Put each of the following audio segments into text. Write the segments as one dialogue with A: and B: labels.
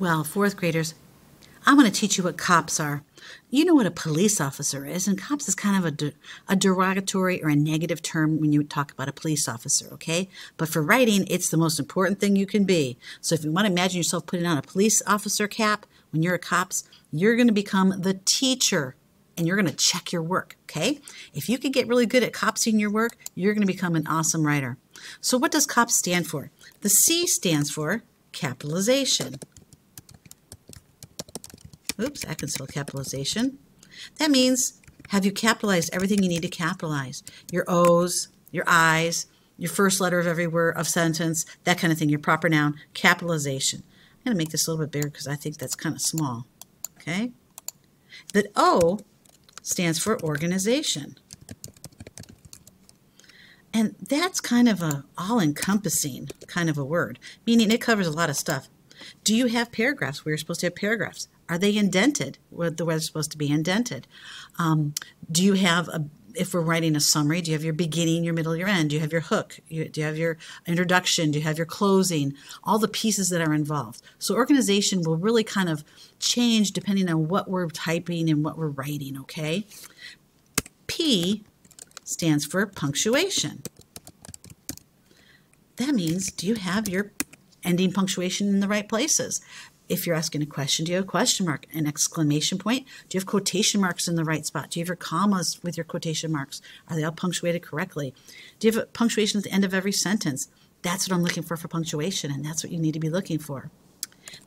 A: Well, fourth graders, I'm going to teach you what cops are. You know what a police officer is, and cops is kind of a, de a derogatory or a negative term when you talk about a police officer, okay? But for writing, it's the most important thing you can be. So if you want to imagine yourself putting on a police officer cap when you're a cops, you're going to become the teacher and you're going to check your work, okay? If you can get really good at copsing your work, you're going to become an awesome writer. So what does COPS stand for? The C stands for capitalization. Oops, I can spell capitalization. That means have you capitalized everything you need to capitalize? Your O's, your I's, your first letter of every word of sentence, that kind of thing, your proper noun, capitalization. I'm going to make this a little bit bigger because I think that's kind of small. Okay? The O stands for organization. And that's kind of a all-encompassing kind of a word, meaning it covers a lot of stuff. Do you have paragraphs where you're supposed to have paragraphs? Are they indented where the are supposed to be indented? Um, do you have a if we're writing a summary, do you have your beginning, your middle, your end? Do you have your hook? do you have your introduction? Do you have your closing? All the pieces that are involved. So organization will really kind of change depending on what we're typing and what we're writing, okay? P stands for punctuation. That means, do you have your ending punctuation in the right places? If you're asking a question, do you have a question mark, an exclamation point? Do you have quotation marks in the right spot? Do you have your commas with your quotation marks? Are they all punctuated correctly? Do you have a punctuation at the end of every sentence? That's what I'm looking for for punctuation, and that's what you need to be looking for.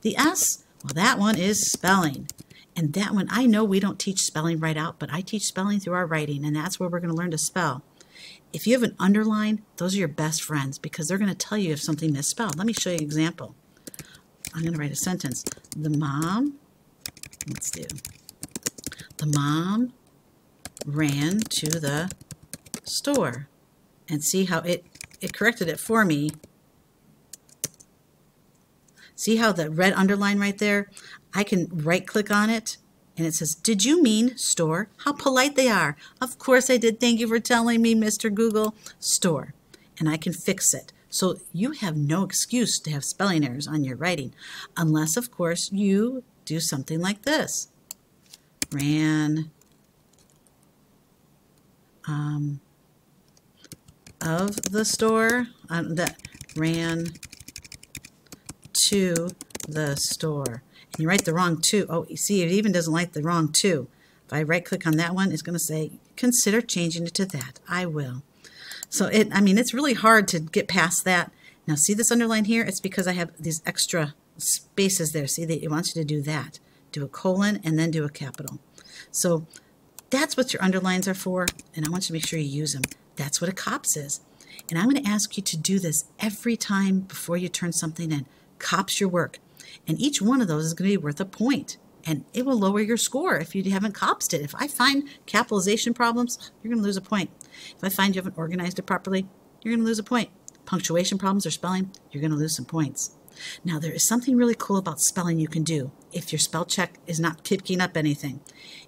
A: The S, well, that one is spelling. And that one, I know we don't teach spelling right out, but I teach spelling through our writing, and that's where we're going to learn to spell. If you have an underline, those are your best friends because they're going to tell you if something misspelled. Let me show you an example. I'm going to write a sentence. The mom, let's do, the mom ran to the store. And see how it, it corrected it for me. See how the red underline right there? I can right click on it and it says, Did you mean store? How polite they are. Of course I did. Thank you for telling me, Mr. Google. Store. And I can fix it. So you have no excuse to have spelling errors on your writing, unless, of course, you do something like this. Ran um, of the store, um, that ran to the store. And you write the wrong to. Oh, you see, it even doesn't like the wrong two. If I right click on that one, it's going to say, consider changing it to that. I will. So it, I mean, it's really hard to get past that. Now see this underline here? It's because I have these extra spaces there. See, that it wants you to do that. Do a colon and then do a capital. So that's what your underlines are for, and I want you to make sure you use them. That's what a COPS is. And I'm going to ask you to do this every time before you turn something in. COPS your work. And each one of those is going to be worth a point and it will lower your score if you haven't copsed it. If I find capitalization problems, you're going to lose a point. If I find you haven't organized it properly, you're going to lose a point. Punctuation problems or spelling, you're going to lose some points. Now, there is something really cool about spelling you can do if your spell check is not picking up anything.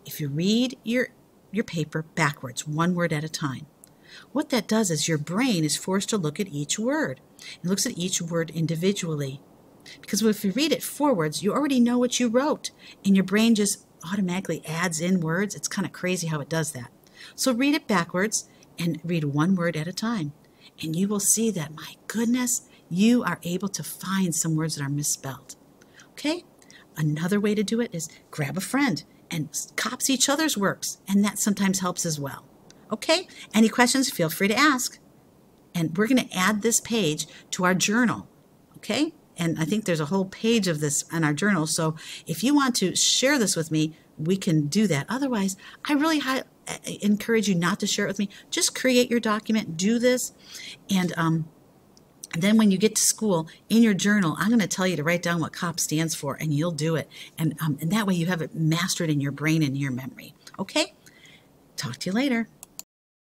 A: If you read your, your paper backwards, one word at a time, what that does is your brain is forced to look at each word. It looks at each word individually because if you read it forwards, you already know what you wrote, and your brain just automatically adds in words. It's kind of crazy how it does that. So read it backwards and read one word at a time. And you will see that, my goodness, you are able to find some words that are misspelled. Okay? Another way to do it is grab a friend and cops each other's works, and that sometimes helps as well. Okay? Any questions, feel free to ask. And we're going to add this page to our journal. Okay? And I think there's a whole page of this in our journal. So if you want to share this with me, we can do that. Otherwise, I really high, encourage you not to share it with me. Just create your document, do this, and um, then when you get to school in your journal, I'm going to tell you to write down what COP stands for, and you'll do it. And, um, and that way you have it mastered in your brain and your memory. Okay? Talk to you later.